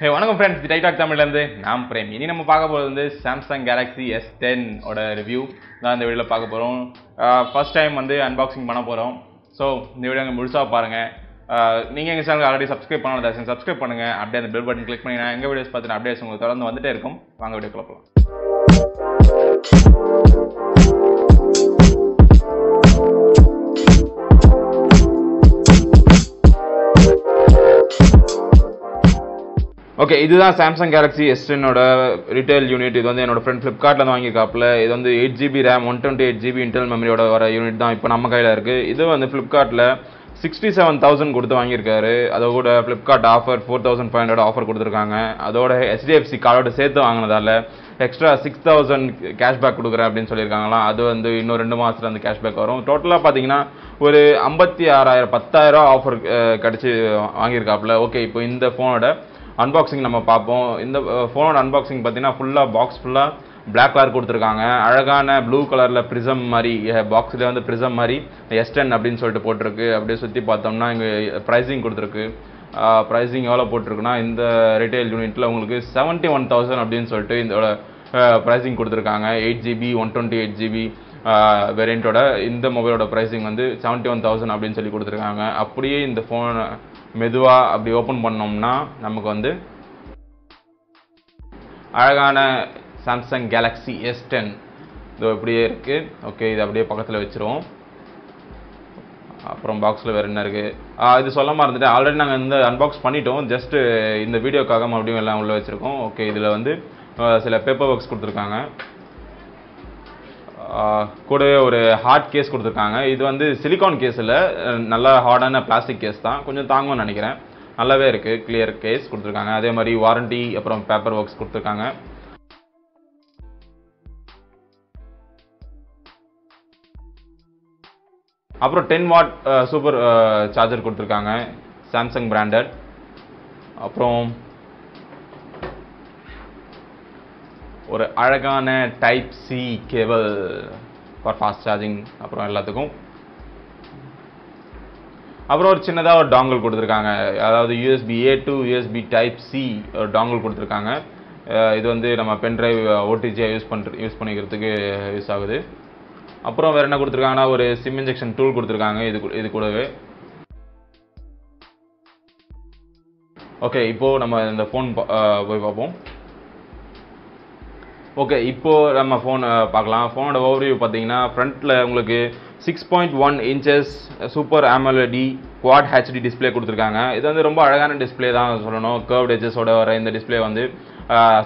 வணக்கம் ஃப்ரெண்ட்ஸ் டைடாக் தமிழ்லேருந்து. நான் பிரேம். இனி நம்ம பார்க்க போகிறது வந்து சாம்சங் கேலக்ஸி எஸ் டென் ஓட ரிவ்யூ தான் இந்த வீடியோவில் பார்க்க போகிறோம் ஃபஸ்ட் டைம் வந்து அன்பாக்சிங் பண்ண போகிறோம் ஸோ இந்த வீடியோ அங்கே முழுசாக பாருங்கள் நீங்கள் எங்கள் சேனலுக்கு ஆல்ரெடி சப்ஸ்கிரைப் பண்ணாத சப்ஸ்கிரைப் பண்ணுங்கள் அப்படியே அந்த பெல் பட்டன் கிளிக் பண்ணிங்கன்னா எங்கள் வீடியோஸ் பார்த்துட்டு அப்டேட்ஸ் உங்களுக்கு தொடர்ந்து வந்துட்டே இருக்கும். வாங்க வீடியோ கிளப்பலாம் ஓகே இதுதான் சாம்சங் கேலக்ஸி எஸ் டென்னோட ரிட்டைல் யூனிட் இது வந்து என்னோட ஃப்ரெண்ட் ஃப்ளிப்கார்ட்டில் வந்து வாங்கியிருக்காப்புல. இது வந்து eight GB RAM one twenty eight GB internal மெமரியோட வர யூனிட் தான் இப்போ நம்ம கையில் இருக்குது இது வந்து ஃப்ளிப்கார்ட்டில் சிக்ஸ்டி செவன் தௌசண்ட் கொடுத்து வாங்கியிருக்காரு. அதோட Flipkart offer four thousand five hundred offer கொடுத்துருக்காங்க. அதோட ஹெச்டிஎஃப்சி கார்டோட சேர்த்து வாங்கினதால எக்ஸ்ட்ரா சிக்ஸ் தௌசண்ட் கேஷ்பேக் கொடுக்குறேன் அப்படின்னு சொல்லியிருக்காங்களாம். அது வந்து இன்னும் ரெண்டு மாதத்தில் அந்த கேஷ்பேக் வரும். டோட்டலாக பார்த்தீங்கன்னா ஒரு ஐம்பத்தி ஆறாயிரம் பத்தாயிரம் ஆஃபர் கிடச்சி வாங்கியிருக்காப்புல. ஓகே இப்போ இந்த ஃபோனோட அன்பாக்சிங் நம்ம பார்ப்போம். இந்த ஃபோனோட அன்பாக்சிங் பார்த்தீங்கன்னா ஃபுல்லாக பாக்ஸ் ஃபுல்லாக பிளாக் கலர் கொடுத்துருக்காங்க. அழகான ப்ளூ கலரில் ப்ரிசம் மாதிரி பாக்ஸில் வந்து ப்ரிசம் மாதிரி எஸ்டன் அப்படின்னு சொல்லிட்டு போட்டிருக்கு. அப்படியே சுற்றி பார்த்தோம்னா இங்கே ப்ரைஸிங் கொடுத்துருக்கு. ப்ரைஸிங் எவ்வளோ போட்டிருக்குன்னா இந்த ரீட்டைல் யூனிட்டில் உங்களுக்கு செவன்ட்டி ஒன் தௌசண்ட் அப்படின்னு சொல்லிட்டு இதோட ப்ரைஸிங் கொடுத்துருக்காங்க. Eight GB one twenty eight GB வேரியண்ட்டோட இந்த மொபைலோட ப்ரைஸிங் வந்து செவன்ட்டி ஒன் தௌசண்ட் அப்படின்னு சொல்லி கொடுத்துருக்காங்க. அப்படியே இந்த ஃபோனை மெதுவாக அப்படி ஓப்பன் பண்ணோம்னா நமக்கு வந்து அழகான சாம்சங் கேலக்ஸி எஸ் டென் இது இப்படியே இருக்குது ஓகே இது அப்படியே பக்கத்தில் வச்சுருவோம். அப்புறம் பாக்ஸில் வேறு என்ன இருக்குது இது சொல்ல இருந்துட்டு ஆல்ரெடி நாங்கள் இந்த அன்பாக்ஸ் பண்ணிட்டோம். ஜஸ்ட்டு இந்த வீடியோக்காக மறுபடியும் எல்லாம் உள்ளே வச்சுருக்கோம். ஓகே இதில் வந்து சில பேப்பர் ஒர்க்ஸ் கொடுத்துருக்காங்க. கூடவே ஒரு ஹார்ட் கேஸ் கொடுத்துருக்காங்க. இது வந்து சிலிகான் கேஸில் நல்லா ஹார்டான பிளாஸ்டிக் கேஸ் தான். கொஞ்சம் தாங்கும்னு நினைக்கிறேன். நல்லாவே இருக்குது கிளியர் கேஸ் கொடுத்துருக்காங்க. அதே மாதிரி வாரண்டி அப்புறம் பேப்பர் ஒர்க்ஸ் கொடுத்துருக்காங்க. அப்புறம் டென் வாட் சூப்பர் சார்ஜர் கொடுத்துருக்காங்க. சாம்சங் பிராண்டட் அப்புறம் ஒரு அழகான type C cable for fast charging அப்புறம் எல்லாத்துக்கும். அப்புறம் ஒரு சின்னதாக ஒரு டாங்கல் கொடுத்துருக்காங்க. அதாவது USB A to USB type C ஒரு டாங்கல் கொடுத்துருக்காங்க. இது வந்து நம்ம பென்ட்ரைவ் ஓடிஜியாக யூஸ் பண்ணுற யூஸ் பண்ணிக்கிறதுக்கு யூஸ் ஆகுது. அப்புறம் வேறு என்ன கொடுத்துருக்காங்கன்னா ஒரு சிம் இன்ஜெக்ஷன் டூல் கொடுத்துருக்காங்க. இது இது கூடவே. ஓகே இப்போது நம்ம இந்த ஃபோன் போய் பார்ப்போம். ஓகே இப்போது நம்ம ஃபோன் பார்க்கலாம். ஃபோனோட ஓவர்வியூ பார்த்தீங்கன்னா ஃப்ரண்ட்டில் உங்களுக்கு six point one inches super AMOLED quad HD display கொடுத்துருக்காங்க. இது வந்து ரொம்ப அழகான டிஸ்பிளே தான் சொல்லணும். கர்வ்ட் எஜஸோட வர இந்த டிஸ்பிளே வந்து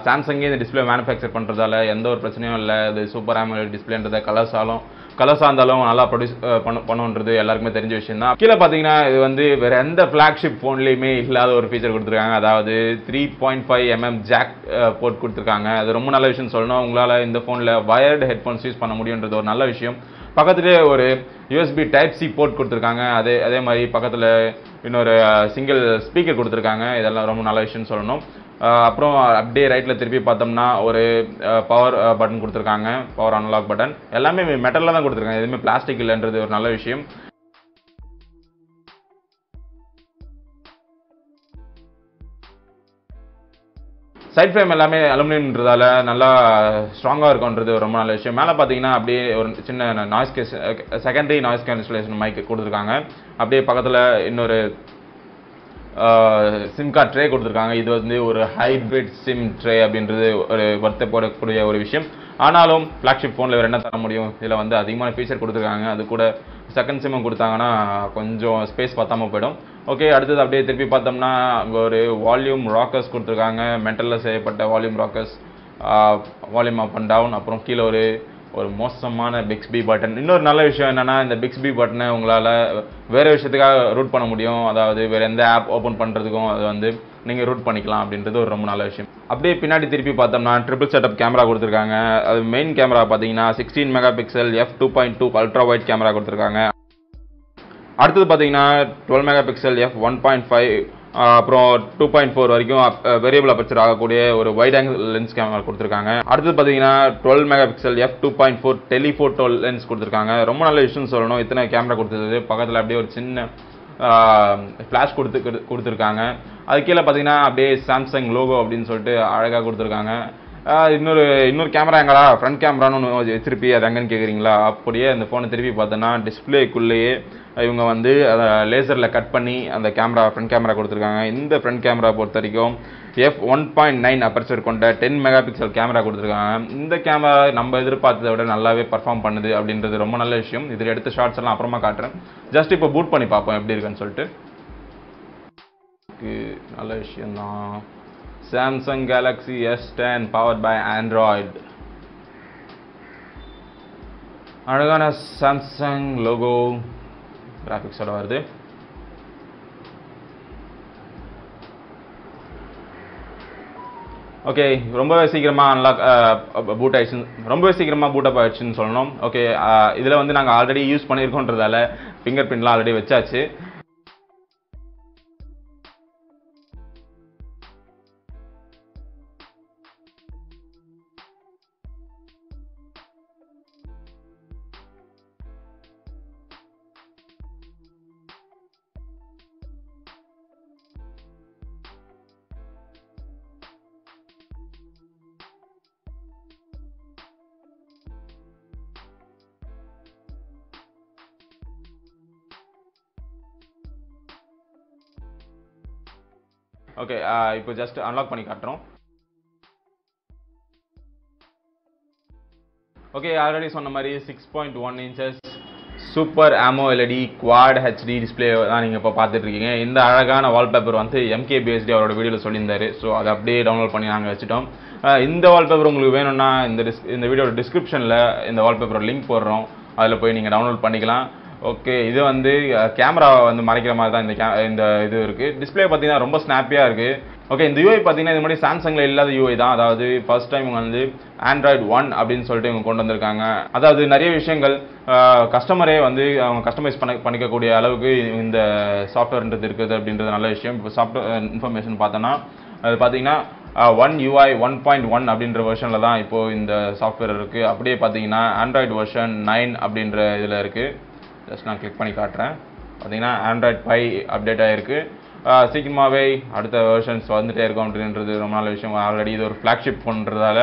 சாம்சங்கே இந்த டிஸ்பிளே மேனுஃபேக்சர் பண்ணுறதால எந்த ஒரு பிரச்சனையும் இல்லை. இது சூப்பர் ஆமலடி டிஸ்பிளேன்றத கலர்ஸாலும் கலர்ஸாக இருந்தாலும் நல்லா ப்ரொடியூஸ் பண்ண பண்ணுன்றது எல்லாருக்குமே தெரிஞ்ச விஷயம் தான் கீழே பார்த்தீங்கன்னா இது வந்து வேறு எந்த ஃப்ளாக்ஷிப் ஃபோன்லேயுமே இல்லாத ஒரு ஃபீச்சர் கொடுத்துருக்காங்க. அதாவது three point five mm jack port கொடுத்துருக்காங்க. அது ரொம்ப நல்ல விஷயம் சொல்லணும். உங்களால் இந்த ஃபோனில் வயர்டு ஹெட்ஃபோன்ஸ் யூஸ் பண்ண முடியுன்றது ஒரு நல்ல விஷயம். பக்கத்துலேயே ஒரு யூஎஸ்பி டைப் சி போர்ட் கொடுத்துருக்காங்க. அதே அதே மாதிரி பக்கத்தில் இன்னொரு சிங்கிள் ஸ்பீக்கர் கொடுத்துருக்காங்க. இதெல்லாம் ரொம்ப நல்ல விஷயம்னு சொல்லணும். அப்புறம் அப்படியே ரைட்டில் திருப்பி பார்த்தோம்னா ஒரு பவர் பட்டன் கொடுத்துருக்காங்க. பவர் அன்லாக் பட்டன் எல்லாமே மெட்டலில் தான் கொடுத்துருக்காங்க. எதுவுமே பிளாஸ்டிக் இல்லைன்றது ஒரு நல்ல விஷயம். சைட் ஃப்ரேம் எல்லாமே அலுமினியம்ன்றதால நல்லா ஸ்ட்ராங்காக இருக்கும்ன்றது ரொம்ப நல்ல விஷயம். மேலே பார்த்தீங்கன்னா அப்படியே ஒரு சின்ன noise case secondary noise cancellation mic கொடுத்துருக்காங்க. அப்படியே பக்கத்தில் இன்னொரு சிம் கார்டு ட்ரே கொடுத்துருக்காங்க. இது வந்து ஒரு ஹைப்ரிட் சிம் ட்ரே அப்படின்றது ஒரு வருத்தப்படக்கூடிய ஒரு விஷயம். ஆனாலும் ஃப்ளாக்ஷிப் ஃபோனில் வேறு என்ன தர முடியும்? இதில் வந்து அதிகமான ஃபீச்சர் கொடுத்துருக்காங்க. அது கூட செகண்ட் சிம்மும் கொடுத்தாங்கன்னா கொஞ்சம் ஸ்பேஸ் பத்தாமல் போயிடும். ஓகே அடுத்தது அப்படியே திருப்பி பார்த்தோம்னா அங்கே ஒரு வால்யூம் ராக்கர்ஸ் கொடுத்துருக்காங்க. மெட்டலில் செய்யப்பட்ட volume rockers volume up and down அப்புறம் கீழே ஒரு ஒரு மோசமான பிக்ஸ்பி பட்டன் இன்னொரு நல்ல விஷயம் என்னென்னா இந்த பிக்ஸ்பி பட்டனை உங்களால் வேறு விஷயத்துக்காக ரூட் பண்ண முடியும். அதாவது வேறு எந்த ஆப் ஓப்பன் பண்ணுறதுக்கும் அது வந்து நீங்கள் ரூட் பண்ணிக்கலாம் அப்படின்றது ஒரு ரொம்ப நல்ல விஷயம். அப்படியே பின்னாடி திருப்பி பார்த்தோம்னா ட்ரிபிள் செட்டப் கேமரா கொடுத்துருக்காங்க. அது மெயின் கேமரா பார்த்தீங்கன்னா sixteen megapixel F two point two ultra wide camera கொடுத்துருக்காங்க. அடுத்தது பார்த்தீங்கன்னா twelve megapixel F one point five அப்புறம் டூ பாயிண்ட் ஃபோர் வரைக்கும் வேரியபிள் அபர்ச்சர் ஆகக்கூடிய ஒரு வைட் ஆங்கிள் லென்ஸ் கேமரா கொடுத்துருக்காங்க. அடுத்து பார்த்தீங்கன்னா twelve megapixel F two point four telephoto lens கொடுத்துருக்காங்க. ரொம்ப நல்ல விஷயம் சொல்லணும். இத்தனை கேமரா கொடுத்தது பக்கத்தில் அப்படியே ஒரு சின்ன ஃப்ளாஷ் கொடுத்து கொடுத்துருக்காங்க. அது கீழே பார்த்தீங்கன்னா அப்படியே சாம்சங் லோகோ அப்படின்னு சொல்லிட்டு அழகாக கொடுத்துருக்காங்க. இன்னொரு இன்னொரு கேமரா எங்கடா? ஃப்ரண்ட் கேமரான்னு ஒன்று வச்சிருப்பி அது எங்கன்னு கேட்குறீங்களா அப்படியே அந்த ஃபோனை திருப்பி பார்த்தோன்னா டிஸ்பிளேக்குள்ளேயே இவங்க வந்து அதை லேசரில் கட் பண்ணி அந்த கேமரா ஃப்ரண்ட் கேமரா கொடுத்துருக்காங்க. இந்த ஃப்ரண்ட் கேமரா பொறுத்த வரைக்கும் F one point nine aperture கொண்ட டென் மெகா பிக்சல் கேமரா கொடுத்துருக்காங்க. இந்த கேமரா நம்ம எதிர்பார்த்ததை விட நல்லாவே பர்ஃபார்ம் பண்ணுது அப்படின்றது ரொம்ப நல்ல விஷயம். இதில் எடுத்த ஷார்ட்ஸ் எல்லாம் அப்புறமா காட்டுறேன். ஜஸ்ட் இப்போ பூட் பண்ணி பார்ப்போம் எப்படி இருக்குன்னு சொல்லிட்டு. நல்ல விஷயந்தான் Samsung Galaxy S ten power by Android அழகான சாம்சங் லோகோ கிராஃபிக்ஸோட வருது ஓகே ரொம்பவே சீக்கிரமாக uh, அன்லாக் பூட் ஆயிடுச்சு ரொம்பவே சீக்கிரமாக பூட் அப் ஆயிடுச்சுன்னு சொல்லணும். ஓகே uh, இதில் வந்து நாங்கள் ஆல்ரெடி யூஸ் பண்ணியிருக்கோன்றதால ஃபிங்கர் பிரிண்ட்லாம் ஆல்ரெடி வச்சாச்சு. ஓகே இப்போ ஜஸ்ட் அன்லாக் பண்ணி காட்டுறோம். ஓகே ஆல்ரெடி சொன்ன மாதிரி six point one inches super AMOLED quad HD display தான் நீங்கள் இப்போ பார்த்துட்ருக்கீங்க. இந்த அழகான வால்பேப்பர் வந்து எம்கே பிஎஸ்டி அவரோட வீடியோவில் சொல்லியிருந்தார். ஸோ அதை அப்படியே டவுன்லோட் பண்ணி நாங்கள் வச்சுட்டோம். இந்த வால்பேப்பர் உங்களுக்கு வேணும்னா இந்த டிஸ் இந்த வீடியோட டிஸ்கிரிப்ஷனில் இந்த வால்பேப்பரோட லிங்க் போடுறோம். அதில் போய் நீங்கள் டவுன்லோட் பண்ணிக்கலாம். ஓகே இது வந்து கேமரா வந்து மறைக்கிற மாதிரி தான் இந்த கே இந்த இது இருக்குது டிஸ்பிளே பார்த்தீங்கன்னா ரொம்ப ஸ்னாப்பியாக இருக்குது ஓகே இந்த யூஐ பார்த்தீங்கன்னா இது மாதிரி சாம்சங்கில் இல்லாத யூஐ தான். அதாவது ஃபர்ஸ்ட் டைம் இவங்க வந்து ஆண்ட்ராய்டு ஒன் அப்படின்னு சொல்லிட்டு இவங்க கொண்டு வந்திருக்காங்க. அதாவது நிறைய விஷயங்கள் கஸ்டமரே வந்து அவங்க கஸ்டமைஸ் பண்ண பண்ணிக்கக்கூடிய அளவுக்கு இந்த சாஃப்ட்வேர்ன்றது இருக்குது அப்படின்றது நல்ல விஷயம். இப்போ சாஃப்ட்வேர் இன்ஃபர்மேஷன் பார்த்தோன்னா அது பார்த்தீங்கன்னா one UI one point one அப்படின்ற வெர்ஷனில் தான் இப்போது இந்த சாஃப்ட்வேர் இருக்குது அப்படியே பார்த்தீங்கன்னா ஆண்ட்ராய்டு வெர்ஷன் நைன் அப்படின்ற இதில் இருக்குது ஜஸ்ட் நான் கிளிக் பண்ணி காட்டுறேன். பார்த்தீங்கன்னா ஆண்ட்ராய்ட் ஃபை அப்டேட் ஆகிருக்கு சீக்கிரமாகவே அடுத்த வேர்ஷன்ஸ் வந்துகிட்டே இருக்கும் அப்படின்றது ரொம்ப நல்ல விஷயம். ஆல்ரெடி இது ஒரு ஃப்ளாக்ஷிப் பண்ணுறதால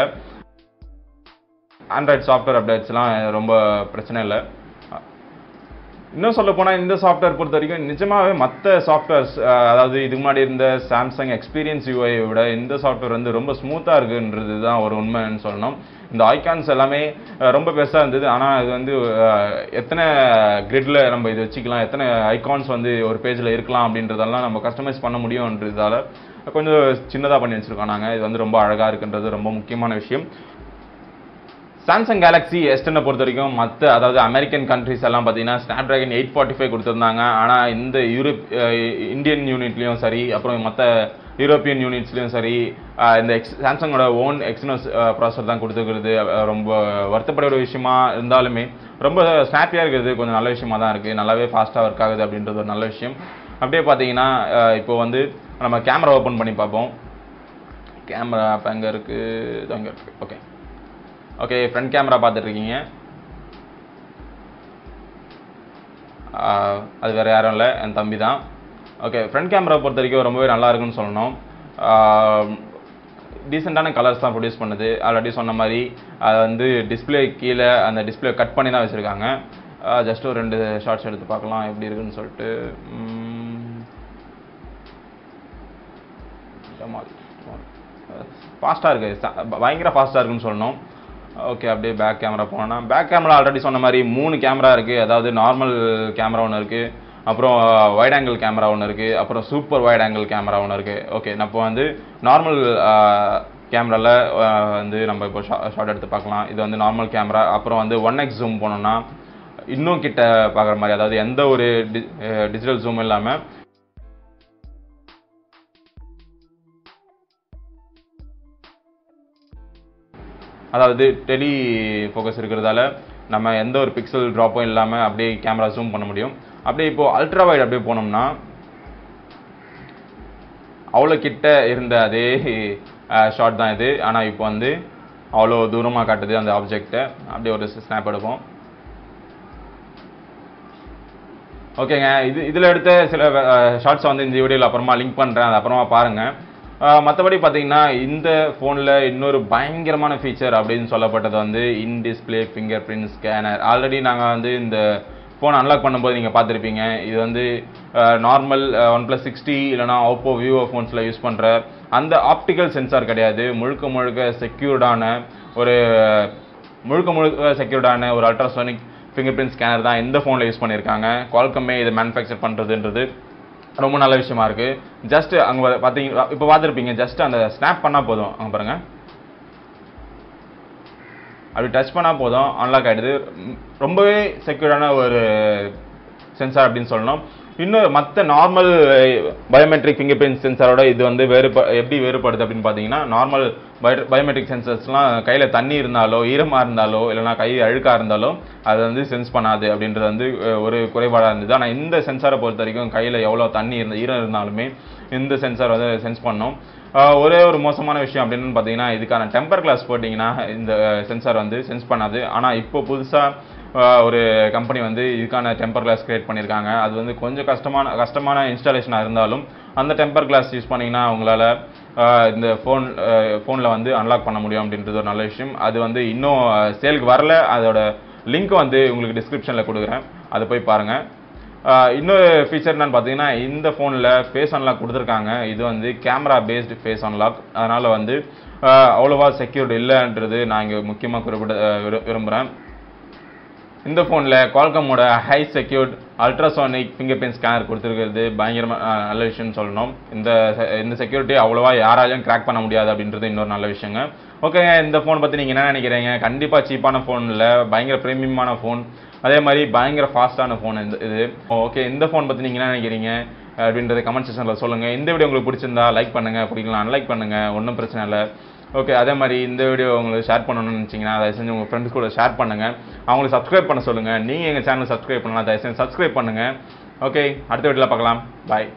ஆண்ட்ராய்ட் சாஃப்ட்வேர் அப்டேட்ஸ்லாம் ரொம்ப பிரச்சனை இல்லை. இன்னும் சொல்ல போனால் இந்த சாஃப்ட்வேர் பொறுத்த வரைக்கும் நிஜமாவே மற்ற சாஃப்ட்வேர்ஸ் அதாவது இதுக்கு முன்னாடி இருந்த சாம்சங் எக்ஸ்பீரியன்ஸ் யூஐ விட இந்த சாஃப்ட்வேர் வந்து ரொம்ப ஸ்மூத்தாக இருக்குன்றது தான் ஒரு உண்மைன்னு சொல்லணும். இந்த ஐகான்ஸ் எல்லாமே ரொம்ப பெருசாக இருந்தது. ஆனால் இது வந்து எத்தனை கிரிட்ல நம்ம இது வச்சுக்கலாம் எத்தனை ஐகான்ஸ் வந்து ஒரு பேஜில் இருக்கலாம் அப்படின்றதெல்லாம் நம்ம கஸ்டமைஸ் பண்ண முடியும்ன்றதால கொஞ்சம் சின்னதாக பண்ணி வச்சுருக்கோம் நாங்கள் இது வந்து ரொம்ப அழகாக இருக்குன்றது ரொம்ப முக்கியமான விஷயம். சாம்சங் கேலக்ஸி எஸ்டனை பொறுத்த வரைக்கும் மற்ற அதாவது அமெரிக்கன் கண்ட்ரிஸ் எல்லாம் பார்த்தீங்கன்னா Snapdragon eight forty five கொடுத்துருந்தாங்க. ஆனால் இந்த யூரோப் இந்தியன் யூனிட்லேயும் சரி அப்புறம் மற்ற யூரோப்பியன் யூனிட்ஸ்லேயும் சரி இந்த எக்ஸ் சாம்சங்கோட ஓன் எக்ஸ்னோஸ் ப்ராசர் தான் கொடுத்துருக்குறது. ரொம்ப வருத்தப்பட ஒரு விஷயமா இருந்தாலுமே ரொம்ப ஸ்னாப்பியாக இருக்கிறது. கொஞ்சம் நல்ல விஷயமா தான் இருக்குது நல்லாவே ஃபாஸ்ட்டாக ஒர்க் ஆகுது அப்படின்றது ஒரு நல்ல விஷயம். அப்படியே பார்த்தீங்கன்னா இப்போ வந்து நம்ம கேமரா ஓப்பன் பண்ணி பார்ப்போம். கேமரா இப்போ அங்கே இருக்குது அங்கே இருக்குது ஓகே ஓகே ஃப்ரண்ட் கேமரா பார்த்துட்ருக்கீங்க. அது வேறு யாரும் இல்லை என் தம்பி தான் ஓகே ஃப்ரண்ட் கேமரா பொறுத்த வரைக்கும் ரொம்பவே நல்லா இருக்குன்னு சொல்லணும் டீசெண்டான கலர்ஸ் தான் ப்ரொடியூஸ் பண்ணுது. ஆல்ரெடி சொன்ன மாதிரி அது வந்து டிஸ்பிளே கீழே அந்த டிஸ்பிளே கட் பண்ணி தான் வச்சுருக்காங்க. ஜஸ்ட் ஒரு ரெண்டு ஷார்ட்ஸ் எடுத்து பார்க்கலாம் எப்படி இருக்குன்னு சொல்லிட்டு. ஃபாஸ்ட்டாக இருக்குது பயங்கர ஃபாஸ்ட்டாக இருக்குன்னு சொல்லணும். ஓகே அப்படியே பேக் கேமரா போனோம்னா பேக் கேமரா ஆல்ரெடி சொன்ன மாதிரி மூணு கேமரா இருக்குது அதாவது நார்மல் கேமரா ஒன்று இருக்குது அப்புறம் வைட் ஆங்கிள் கேமரா ஒன்று இருக்குது அப்புறம் சூப்பர் வைட் ஆங்கிள் கேமரா ஒன்று இருக்குது ஓகே நம்ம வந்து நார்மல் uh, கேமராவில் uh, வந்து நம்ம இப்போ ஷா ஷார்ட் எடுத்து பார்க்கலாம். இது வந்து நார்மல் கேமரா அப்புறம் வந்து ஒன் எக்ஸ் ஜூம் போனோம்னா இன்னும் கிட்ட பார்க்குற மாதிரி அதாவது எந்த ஒரு டி டிஜிட்டல் ஜூம் இல்லாமல் அதாவது டெலி ஃபோக்கஸ் இருக்கிறதால நம்ம எந்த ஒரு பிக்சல் ட்ராப்பும் இல்லாமல் அப்படியே கேமரா ஜூம் பண்ண முடியும். அப்படியே இப்போ அல்ட்ரா வைட் அப்படியே போனோம்னா அவ்வளோ கிட்ட இருந்த அதே ஷாட் தான் இது. ஆனால் இப்போ வந்து அவ்வளோ தூரமாக காட்டுது அந்த ஆப்ஜெக்டை அப்படியே ஒரு ஸ்னாப் எடுப்போம். ஓகேங்க இது இதில் எடுத்த சில ஷார்ட்ஸ் வந்து இந்த வீடியோவில் அப்புறமா லிங்க் பண்ணுறேன் அது அப்புறமா பாருங்கள் மற்றபடி பார்த்தீங்கன்னா இந்த ஃபோனில் இன்னொரு பயங்கரமான ஃபீச்சர் அப்படின்னு சொல்லப்பட்டது வந்து in display fingerprint scanner already நாங்கள் வந்து இந்த ஃபோன் அன்லாக் பண்ணும்போது நீங்கள் பார்த்துருப்பீங்க. இது வந்து நார்மல் ஒன் ப்ளஸ் சிக்ஸ்டி இல்லைனா ஓப்போ விவோ ஃபோன்ஸில் யூஸ் பண்ணுற அந்த ஆப்டிக்கல் சென்சார் கிடையாது. முழுக்க முழுக்க செக்யூர்டான ஒரு முழுக்க முழுக்க செக்யூர்டான ஒரு அல்ட்ராசோனிக் ஃபிங்கர் பிரிண்ட் ஸ்கேனர் தான் இந்த ஃபோனில் யூஸ் பண்ணியிருக்காங்க. குவால்கம்மே இதை மேனுஃபேக்சர் பண்ணுறதுன்றது ரொம்ப நல்ல விஷயமா இருக்கு. ஜஸ்ட் அங்கே பார்த்தீங்க இப்போ பார்த்துருப்பீங்க ஜஸ்ட் அந்த ஸ்னாப் பண்ணால் போதும். அங்கே பாருங்கள் அப்படி டச் பண்ணால் போதும். அன்லாக் ஆகிடுது ரொம்பவே செக்யூர்டான ஒரு சென்சார் அப்படின்னு சொல்லணும். இன்னும் மற்ற நார்மல் பயோமெட்ரிக் ஃபிங்கர் பிரிண்ட் சென்சாரோட இது வந்து வேறுபா எப்படி வேறுபடுது அப்படின்னு பார்த்தீங்கன்னா நார்மல் பயோ பயோமெட்ரிக் சென்சர்ஸ்லாம் கையில் தண்ணி இருந்தாலோ ஈரமாக இருந்தாலோ இல்லைனா கை அழுக்காக இருந்தாலோ அதை வந்து சென்ஸ் பண்ணாது அப்படின்றது வந்து ஒரு குறைபாடாக இருந்தது. ஆனால் இந்த சென்சாரை பொறுத்த வரைக்கும் கையில் எவ்வளோ தண்ணி இருந்த ஈரம் இருந்தாலுமே இந்த சென்சார் வந்து சென்ஸ் பண்ணோம். ஒரே ஒரு மோசமான விஷயம் அப்படின்னு பார்த்தீங்கன்னா இதுக்கான டெம்பர் கிளாஸ் போட்டிங்கன்னா இந்த சென்சார் வந்து சென்ஸ் பண்ணாது. ஆனால் இப்போ புதுசாக ஒரு கம்பெனி வந்து இதுக்கான டெம்பர் கிளாஸ் க்ரியேட் பண்ணியிருக்காங்க. அது வந்து கொஞ்சம் கஷ்டமான கஷ்டமான இன்ஸ்டாலேஷனாக இருந்தாலும் அந்த டெம்பர் கிளாஸ் யூஸ் பண்ணிங்கன்னா உங்களால் இந்த ஃபோன் ஃபோனில் வந்து அன்லாக் பண்ண முடியும் அப்படின்றது ஒரு நல்ல விஷயம். அது வந்து இன்னும் சேலுக்கு வரல. அதோட லிங்க் வந்து உங்களுக்கு டிஸ்கிரிப்ஷனில் கொடுக்குறேன். அதை போய் பாருங்கள் இன்னொரு ஃபீச்சர் என்னன்னு பார்த்தீங்கன்னா இந்த ஃபோனில் ஃபேஸ் அன்லாக் கொடுத்துருக்காங்க. இது வந்து கேமரா பேஸ்டு ஃபேஸ் அன்லாக் அதனால் வந்து அவ்வளோவா செக்யூர்டு இல்லைன்றது நான் இங்கே முக்கியமாக குறிப்பிட விரு- விரும்புகிறேன் இந்த ஃபோனில் குவால்கமோட high secured ultrasonic fingerprint scanner கொடுத்துருக்கிறது பயங்கரமாக நல்ல விஷயம்னு சொல்லணும். இந்த இந்த செக்யூரிட்டி அவ்வளோவா யாராலையும் கிராக் பண்ண முடியாது அப்படின்றது இன்னொரு நல்ல விஷயங்க. ஓகேங்க இந்த ஃபோன் பற்றி நீங்கள் என்ன நினைக்கிறீங்க? கண்டிப்பாக சீப்பான ஃபோனில் பயங்கர ப்ரீமியமான ஃபோன் அதே மாதிரி பயங்கர ஃபாஸ்ட்டான ஃபோன் இந்த இது. ஓகே இந்த ஃபோன் பற்றி நீங்கள் என்ன நினைக்கிறீங்க? அப்படின்றத கமெண்ட் செக்ஷனில் சொல்லுங்கள் இந்த வீடியோ உங்களுக்கு பிடிச்சிருந்தா லைக் பண்ணுங்கள் பிடிக்கலாம் அன்லைக் பண்ணுங்கள் ஒன்றும் பிரச்சனை இல்லை. ஓகே அதே மாதிரி இந்த வீடியோ உங்களுக்கு ஷேர் பண்ணணும்னு நினச்சிங்கன்னா தயவு செஞ்சு உங்கள் ஃப்ரெண்ட்ஸ் கூட ஷேர் பண்ணுங்கள் அவங்களுக்கு சப்ஸ்கிரைப் பண்ண சொல்லுங்கள் நீங்கள் எங்கள் சேனல் சப்ஸ்கிரைப் பண்ணலாம் தயவு செஞ்சு சப்ஸ்கிரைப் பண்ணுங்கள் ஓகே அடுத்த வீடியோவில் பார்க்கலாம். பாய்